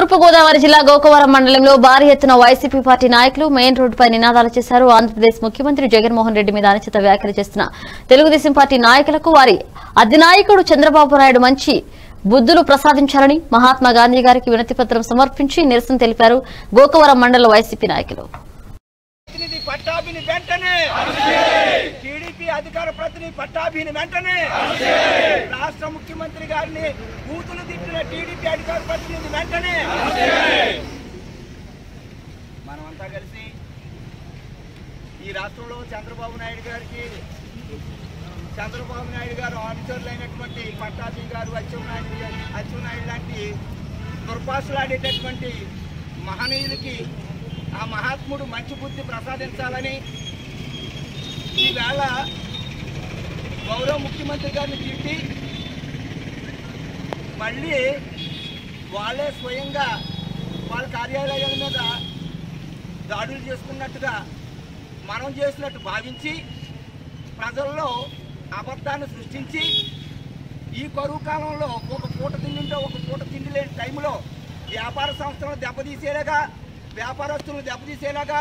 తూర్పుగోదావరి జిల్లా గోకవరం మండలంలో భారీ ఎత్తున వైసీపీ పార్టీ నాయకులు మెయిన్ రోడ్డుపై నినాదాలు చేశారు. ఆంధ్రప్రదేశ్ ముఖ్యమంత్రి జగన్మోహన్ రెడ్డి మీద అనుచిత వ్యాఖ్యలు చేస్తున్న తెలుగుదేశం పార్టీ నాయకులకు వారి అధినాయకుడు చంద్రబాబు నాయుడు మంచి బుద్ధులు ప్రసాదించాలని మహాత్మా గాంధీ గారికి వినతి పత్రం సమర్పించి నిరసన తెలిపారు గోకవరం మండల వైసీపీ నాయకులు. అధికార ప్రతినిధి పట్టాభిని వెంటనే రాష్ట్ర ముఖ్యమంత్రి గారిని బూతులు తిట్టిన టీడీపీ అధికార ప్రతినిధి వెంటనే మనమంతా కలిసి ఈ రాష్ట్రంలో చంద్రబాబు నాయుడు గారికి చంద్రబాబు నాయుడు గారు అనుచరులైనటువంటి పట్టాభి గారు అచ్చెన్నాయుడు అచ్చెన్నాయుడు లాంటి దుర్భాషలాడేటటువంటి మహనీయులకి ఆ మహాత్ముడు మంచి బుద్ధి ప్రసాదించాలని ఈవేళ గౌరవ ముఖ్యమంత్రి గారిని తిట్టి మళ్ళీ వాళ్ళే స్వయంగా వాళ్ళ కార్యాలయాల మీద దాడులు చేసుకున్నట్టుగా మనం చేసినట్టు భావించి ప్రజల్లో అబద్ధాన్ని సృష్టించి ఈ కరువు కాలంలో ఒక పూట తిండింటే ఒక పూట తిండి లేని టైంలో వ్యాపార సంస్థలను దెబ్బతీసేలాగా వ్యాపారస్తులను దెబ్బతీసేలాగా